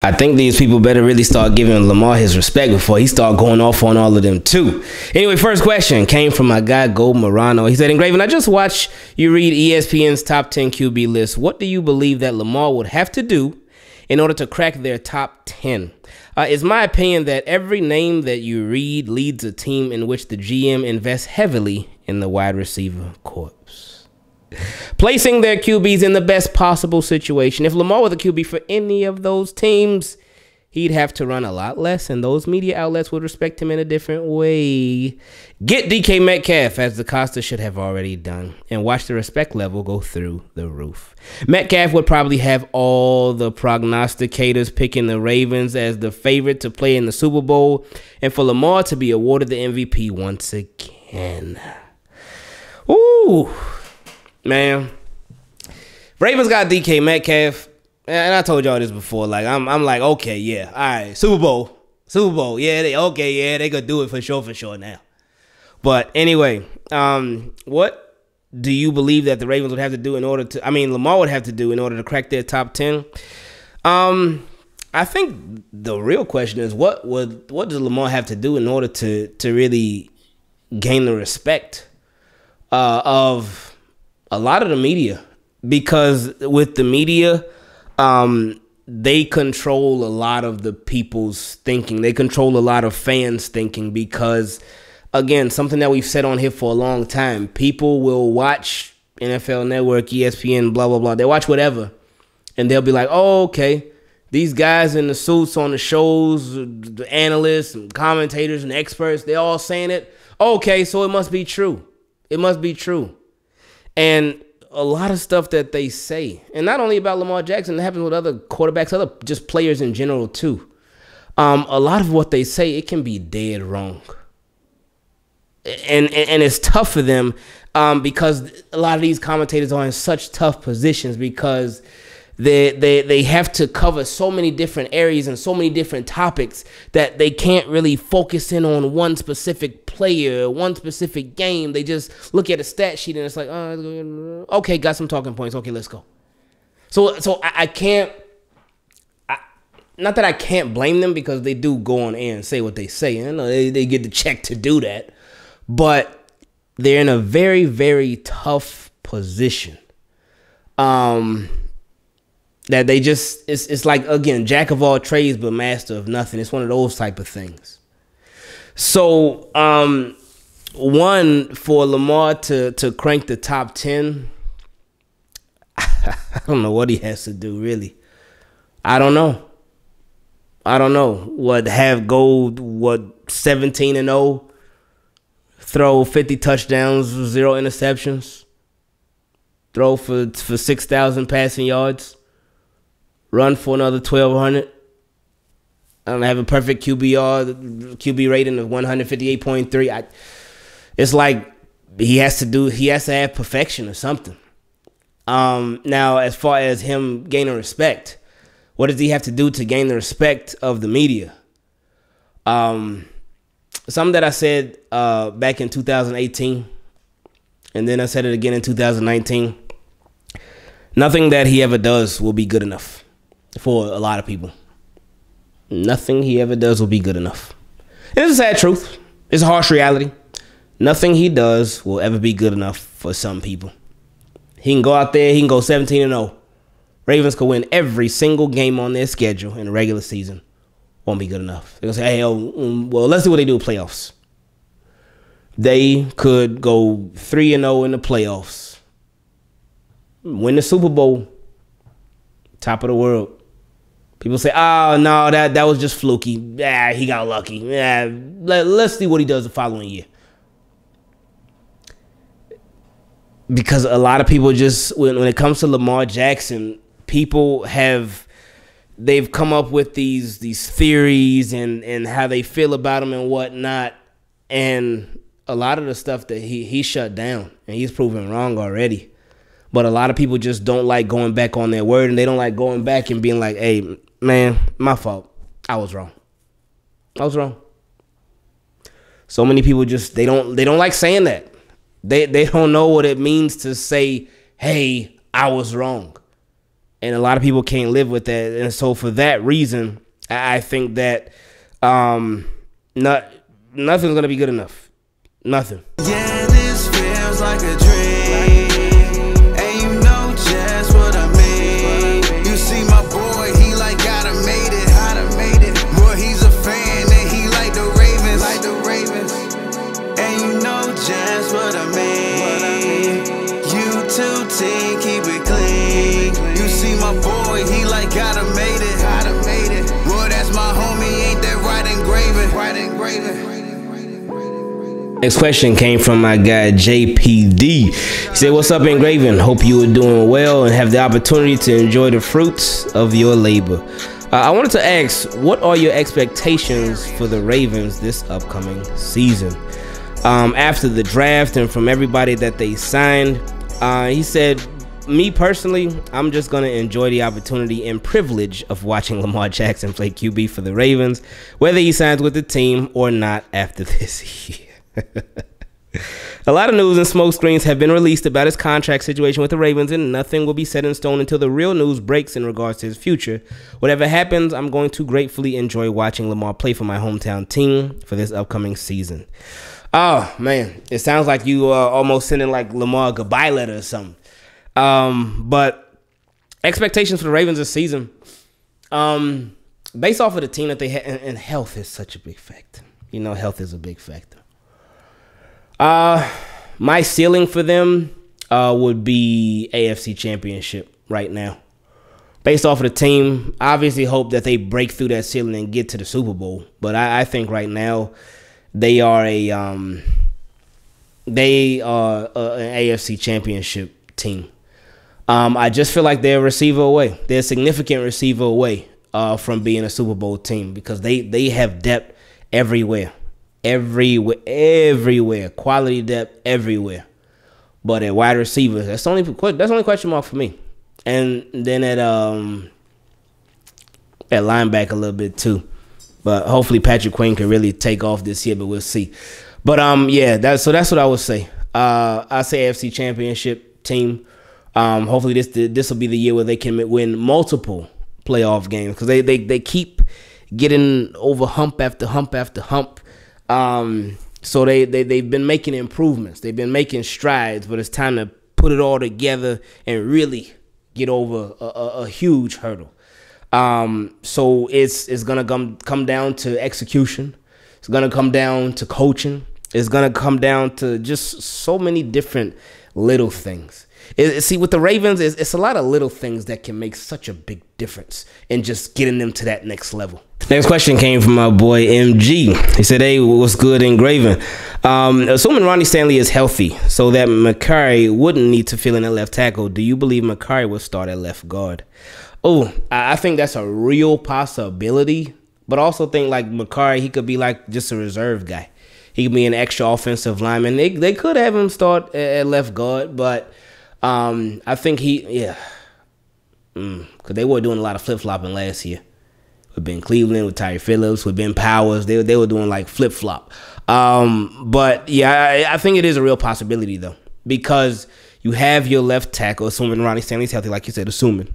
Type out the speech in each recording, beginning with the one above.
I think these people better really start giving Lamar his respect before he start going off on all of them too. Anyway, first question came from my guy Gold Morano. He said, "Ingraven, I just watched you read ESPN's top 10 QB list. What do you believe that Lamar would have to do in order to crack their top 10?" Uh, it's my opinion that every name that you read leads a team in which the GM invests heavily in the wide receiver corps placing their QBs in the best possible situation. If Lamar was a QB for any of those teams, he'd have to run a lot less, and those media outlets would respect him in a different way. Get DK Metcalf, as DeCosta should have already done, and watch the respect level go through the roof. Metcalf would probably have all the prognosticators picking the Ravens as the favorite to play in the Super Bowl, and for Lamar to be awarded the MVP once again. Ooh. Man, Ravens got DK Metcalf, and I told y'all this before. Like I'm, I'm like, okay, yeah, all right, Super Bowl, Super Bowl, yeah, they okay, yeah, they could do it for sure, for sure now. But anyway, um, what do you believe that the Ravens would have to do in order to? I mean, Lamar would have to do in order to crack their top ten. Um, I think the real question is what would what does Lamar have to do in order to to really gain the respect uh, of a lot of the media because with the media um, they control a lot of the people's thinking. They control a lot of fans thinking because again something that we've said on here for a long time. People will watch nfl network espn blah blah blah. They watch whatever. And they'll be like oh okay. These guys in the suits on the shows the analysts and commentators and experts they all saying it. Okay so it must be true. It must be true and a lot of stuff that they say, and not only about Lamar Jackson, it happens with other quarterbacks, other just players in general too. Um, a lot of what they say, it can be dead wrong, and and, and it's tough for them um, because a lot of these commentators are in such tough positions because they, they they have to cover so many different areas and so many different topics that they can't really focus in on one specific player, one specific game. They just look at a stat sheet and it's like, oh, okay, got some talking points. Okay, let's go. So so I, I can't. Not that I can't blame them because they do go on air and say what they say. and they, they get the check to do that. But they're in a very, very tough position. Um, that they just it's it's like again jack of all trades but master of nothing. It's one of those type of things. So um, one for Lamar to to crank the top ten. I don't know what he has to do really. I don't know. I don't know what have gold what 17 and 0 throw 50 touchdowns, zero interceptions. Throw for for 6,000 passing yards run for another 1200 um, have a perfect QBR, QB rating of 158.3. I, it's like he has to do, he has to have perfection or something. Um, now, as far as him gaining respect, what does he have to do to gain the respect of the media? Um, something that I said uh, back in 2018, and then I said it again in 2019. Nothing that he ever does will be good enough for a lot of people. Nothing he ever does will be good enough. And it's a sad truth. It's a harsh reality. Nothing he does will ever be good enough for some people. He can go out there, he can go 17 and 0. Ravens could win every single game on their schedule in the regular season. Won't be good enough. They're to say, hey, oh, well, let's see what they do in playoffs. They could go 3 and 0 in the playoffs, win the Super Bowl, top of the world. People say, "Oh no, that that was just fluky. Yeah, he got lucky. Yeah, let, let's see what he does the following year." Because a lot of people just when when it comes to Lamar Jackson, people have they've come up with these these theories and and how they feel about him and whatnot, and a lot of the stuff that he he shut down and he's proven wrong already. But a lot of people just don't like going back on their word and they don't like going back and being like, "Hey, man, my fault. I was wrong. I was wrong. So many people just they don't they don't like saying that. They they don't know what it means to say, "Hey, I was wrong." and a lot of people can't live with that. And so for that reason, I think that um, not nothing's gonna be good enough. Nothing. Yeah, Next question came from my guy JPD. He said, What's up, Ingraven? Hope you are doing well and have the opportunity to enjoy the fruits of your labor. Uh, I wanted to ask, what are your expectations for the Ravens this upcoming season? Um, after the draft and from everybody that they signed, uh, he said, me personally, I'm just going to enjoy the opportunity and privilege of watching Lamar Jackson play QB for the Ravens, whether he signs with the team or not after this year. A lot of news and smoke screens have been released about his contract situation with the Ravens, and nothing will be set in stone until the real news breaks in regards to his future. Whatever happens, I'm going to gratefully enjoy watching Lamar play for my hometown team for this upcoming season. Oh man, it sounds like you are almost sending like Lamar a goodbye letter or something. Um, but expectations for the Ravens this season, um, based off of the team that they had, and, and health is such a big factor. You know, health is a big factor. Uh, my ceiling for them uh, would be AFC Championship right now. Based off of the team, I obviously hope that they break through that ceiling and get to the Super Bowl. But I, I think right now they are a um, they are a, an AFC Championship team. Um, I just feel like they're a receiver away. They're a significant receiver away uh, from being a Super Bowl team because they they have depth everywhere everywhere, everywhere. Quality depth everywhere. But at wide receiver, that's only that's only question mark for me. And then at um at linebacker a little bit too. But hopefully Patrick Queen can really take off this year, but we'll see. But um yeah, that's so that's what I would say. Uh I say AFC championship team. Um hopefully this this will be the year where they can win multiple playoff games because they, they they keep getting over hump after hump after hump um, so they, they they've been making improvements. They've been making strides, but it's time to put it all together and really get over a, a, a huge hurdle. Um, so it's it's gonna come come down to execution. It's gonna come down to coaching. It's gonna come down to just so many different little things. It, see, with the Ravens, it's, it's a lot of little things that can make such a big difference in just getting them to that next level. Next question came from my boy MG. He said, Hey, what's good, Ingraven? Um, assuming Ronnie Stanley is healthy so that Mekari wouldn't need to fill in at left tackle, do you believe Mekari will start at left guard? Oh, I think that's a real possibility, but also think like Mekari, he could be like just a reserve guy. He could be an extra offensive lineman. They, they could have him start at left guard, but um, I think he, yeah, because mm, they were doing a lot of flip flopping last year. With Ben Cleveland, with Tyre Phillips, with Ben Powers, they they were doing like flip flop. Um, but yeah, I, I, think it is a real possibility though because you have your left tackle, assuming Ronnie Stanley's healthy, like you said, assuming.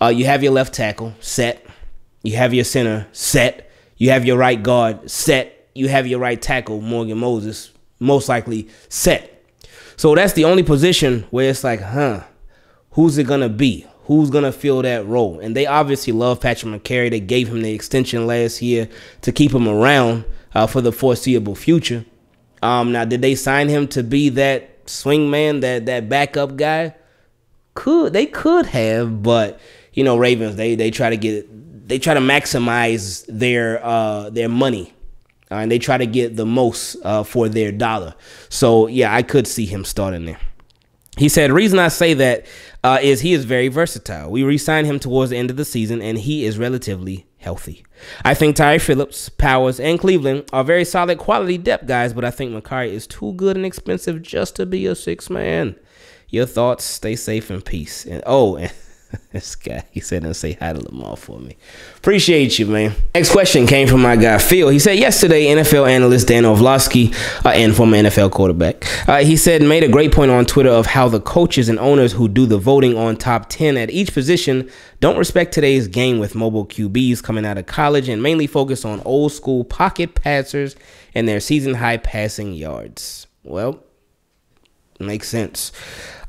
Uh, you have your left tackle set. You have your center set. You have your right guard set. You have your right tackle, Morgan Moses, most likely set. So that's the only position where it's like, huh, who's it gonna be? Who's gonna fill that role? And they obviously love Patrick Mekari. They gave him the extension last year to keep him around uh, for the foreseeable future. Um, now, did they sign him to be that swing man, that that backup guy? Could they could have, but you know, Ravens they they try to get they try to maximize their uh, their money uh, and they try to get the most uh, for their dollar. So yeah, I could see him starting there. He said, reason I say that uh, is he is very versatile. We re-signed him towards the end of the season, and he is relatively healthy. I think Tyre Phillips, Powers, and Cleveland are very solid quality depth guys, but I think Mekari is too good and expensive just to be a six man. Your thoughts? Stay safe and peace. And oh, and this guy, he said, and say hi to Lamar for me. Appreciate you, man. Next question came from my guy Phil. He said yesterday, NFL analyst Dan Orlovsky, uh, and former NFL quarterback, uh, he said made a great point on Twitter of how the coaches and owners who do the voting on top ten at each position don't respect today's game with mobile QBs coming out of college and mainly focus on old school pocket passers and their season high passing yards. Well, makes sense.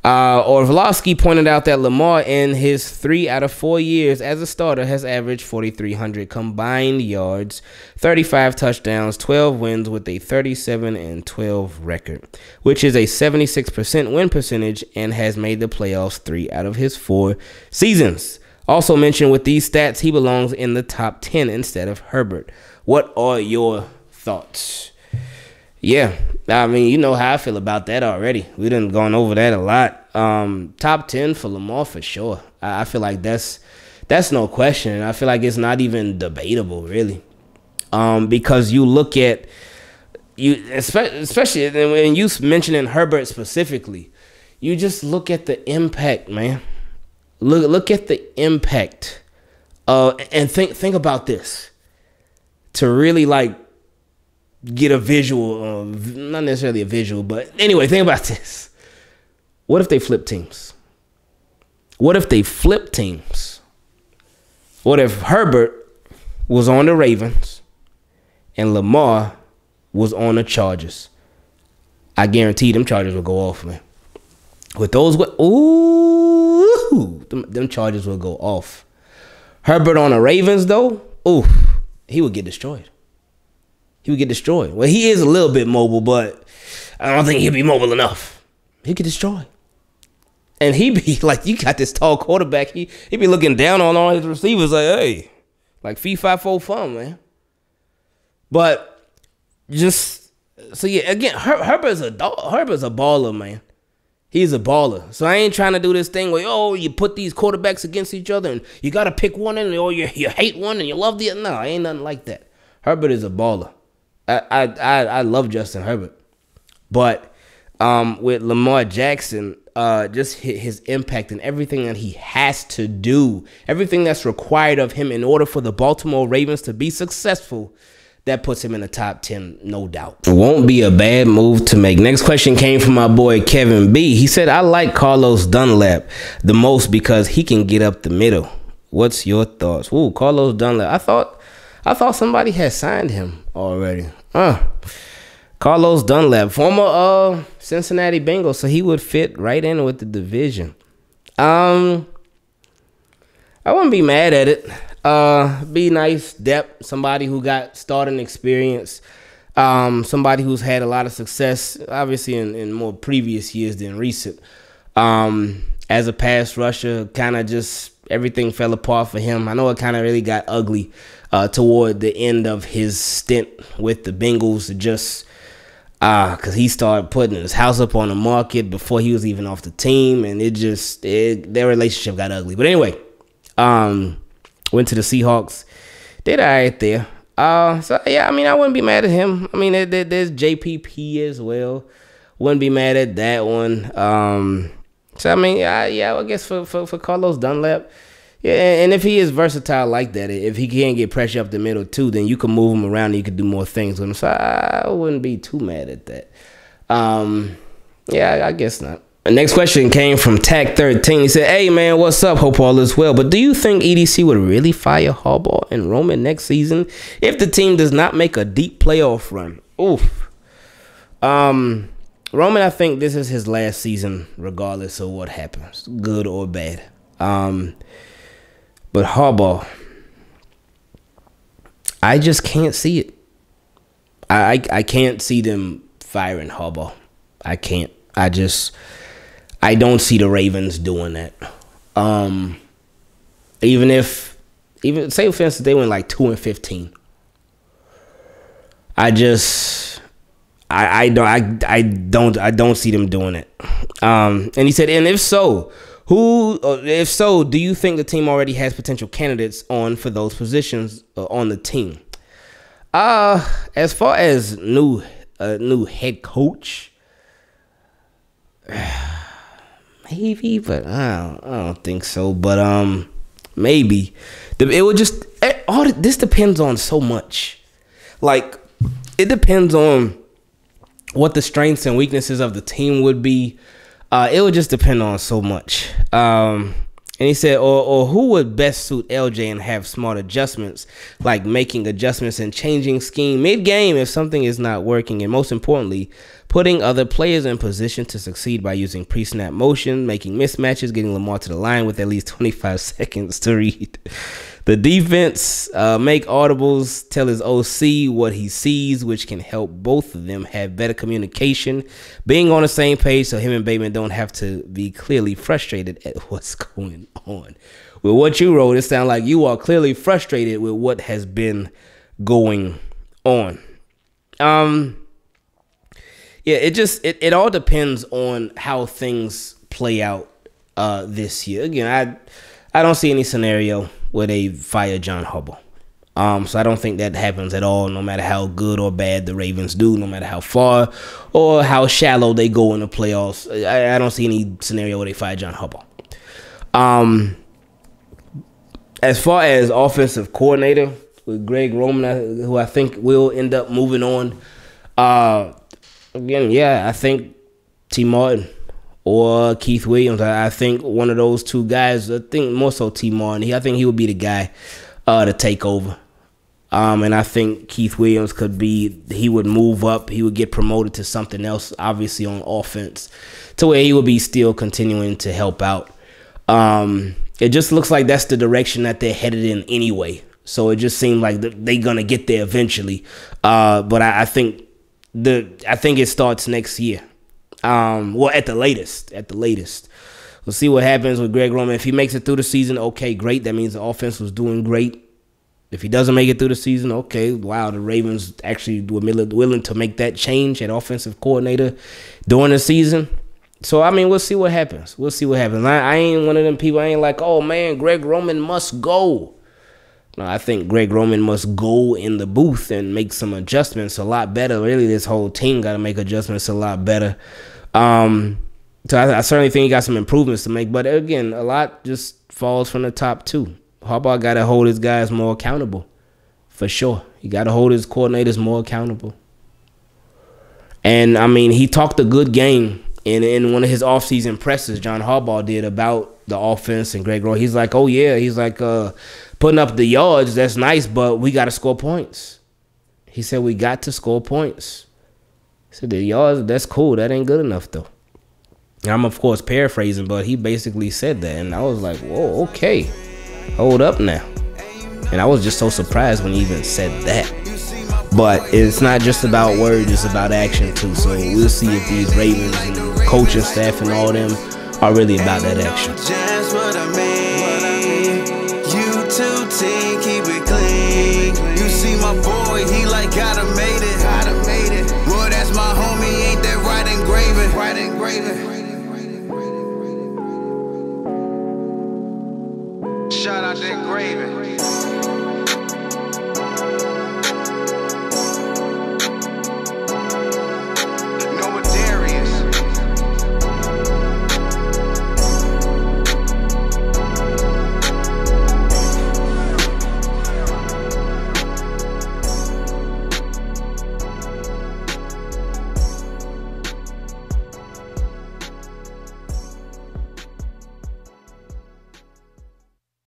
Uh, Orlovsky pointed out that Lamar, in his three out of four years as a starter, has averaged 4,300 combined yards, 35 touchdowns, 12 wins with a 37 and 12 record, which is a 76% win percentage and has made the playoffs three out of his four seasons. Also mentioned with these stats, he belongs in the top 10 instead of Herbert. What are your thoughts? Yeah, I mean, you know how I feel about that already. We done gone over that a lot. Um, top ten for Lamar for sure. I, I feel like that's that's no question. I feel like it's not even debatable, really, um, because you look at you, especially when you mentioning Herbert specifically, you just look at the impact, man. Look look at the impact, uh, and think think about this. To really like get a visual, uh, not necessarily a visual, but anyway, think about this. What if they flip teams? What if they flip teams? What if Herbert was on the Ravens and Lamar was on the Chargers? I guarantee them Chargers will go off, man. With those, ooh, them, them Chargers will go off. Herbert on the Ravens, though, ooh, he would get destroyed he would get destroyed. Well, he is a little bit mobile, but I don't think he'd be mobile enough. He'd get destroyed. And he'd be like, you got this tall quarterback. He he'd be looking down on all his receivers like, hey, like fee five four fun, man. But just so yeah, again, Her, Herbert's a Herbert's a baller, man. He's a baller. So I ain't trying to do this thing where oh you put these quarterbacks against each other and you gotta pick one and or you you hate one and you love the other. No, I ain't nothing like that. Herbert is a baller. I I I love Justin Herbert, but um, with Lamar Jackson, uh, just his impact and everything that he has to do, everything that's required of him in order for the Baltimore Ravens to be successful, that puts him in the top 10, no doubt. It won't be a bad move to make. Next question came from my boy Kevin B. He said, I like Carlos Dunlap the most because he can get up the middle. What's your thoughts? Ooh, Carlos Dunlap. I thought I thought somebody had signed him already. Uh, Carlos Dunlap, former uh Cincinnati Bengals, so he would fit right in with the division. Um, I wouldn't be mad at it. Uh, be nice depth, somebody who got starting experience, um, somebody who's had a lot of success, obviously in, in more previous years than recent. Um, as a pass rusher, kind of just everything fell apart for him. I know it kind of really got ugly uh, toward the end of his stint with the Bengals. Just because uh, he started putting his house up on the market before he was even off the team, and it just it, their relationship got ugly. But anyway, um, went to the Seahawks, did all right there. Uh, so yeah, I mean, I wouldn't be mad at him. I mean, there, there, there's JPP as well. Wouldn't be mad at that one. Um, so I mean, yeah, yeah, I guess for for, for Carlos Dunlap, yeah, and if he is versatile like that, if he can get pressure up the middle too, then you can move him around and you can do more things with him. So I wouldn't be too mad at that. Um, yeah, I guess not. Next question came from Tac 13. He said, Hey man, what's up? Hope all is well. But do you think EDC would really fire Harbaugh and Roman next season if the team does not make a deep playoff run? Oof. Um Roman, I think this is his last season, regardless of what happens, good or bad. Um, but Harbaugh, I just can't see it. I, I, I can't see them firing Harbaugh. I can't. I just I don't see the Ravens doing that. Um, even if even say instance they went like two and fifteen. I just I, I don't I, I don't I don't see them doing it. Um, and he said, and if so, who, uh, if so, do you think the team already has potential candidates on for those positions uh, on the team? Uh, as far as new uh, new head coach, maybe, but I don't, I don't think so. But um, maybe it would just eh, all this depends on so much. Like it depends on what the strengths and weaknesses of the team would be. Uh, it would just depend on so much. Um, and he said, or, or who would best suit LJ and have smart adjustments, like making adjustments and changing scheme mid game if something is not working. And most importantly, putting other players in position to succeed by using pre snap motion, making mismatches, getting Lamar to the line with at least 25 seconds to read. The defense uh, make audibles, tell his OC what he sees, which can help both of them have better communication, being on the same page, so him and Bateman don't have to be clearly frustrated at what's going on. With what you wrote, it sounds like you are clearly frustrated with what has been going on. Um, yeah, it just it, it all depends on how things play out uh, this year. Again, I I don't see any scenario where they fire John Harbaugh. Um, so I don't think that happens at all, no matter how good or bad the Ravens do, no matter how far or how shallow they go in the playoffs. I, I don't see any scenario where they fire John Harbaugh. Um, as far as offensive coordinator with Greg Roman, who I think will end up moving on. Uh, again, yeah, I think Tee Martin or Keith Williams. I, I, think one of those two guys. I think more so Tee Martin. I think he would be the guy uh, to take over. Um, and I think Keith Williams could be. He would move up. He would get promoted to something else, obviously on offense, to where he would be still continuing to help out. Um, it just looks like that's the direction that they're headed in anyway. So it just seemed like they're gonna get there eventually. Uh, but I, I think the I think it starts next year. Um, well, at the latest, at the latest. We'll see what happens with Greg Roman. If he makes it through the season, okay, great. That means the offense was doing great. If he doesn't make it through the season, okay, wow, the Ravens actually were willing to make that change at offensive coordinator during the season. So I mean, we'll see what happens. We'll see what happens. I, I ain't one of them people. I ain't like, oh man, Greg Roman must go. I think Greg Roman must go in the booth and make some adjustments a lot better. Really, this whole team got to make adjustments a lot better. Um, so I, I, certainly think he got some improvements to make. But again, a lot just falls from the top two. Harbaugh got to hold his guys more accountable, for sure. He got to hold his coordinators more accountable. And I mean, he talked a good game in in one of his offseason presses. John Harbaugh did about the offense and Greg Roman. He's like, oh yeah, he's like, uh, putting up the yards, that's nice, but we got to score points. He said, we got to score points. He said, the yards, that's cool. That ain't good enough, though. And I'm, of course, paraphrasing, but he basically said that. And I was like, whoa, okay. Hold up now. And I was just so surprised when he even said that. But it's not just about words, it's about action, too. So we'll see if these Ravens and coaching staff and all them are really about that action. Gotta made it. Gotta made it. Boy, that's my homie, ain't that right Ingraven? Right Ingraven. Shout out to Ingraven.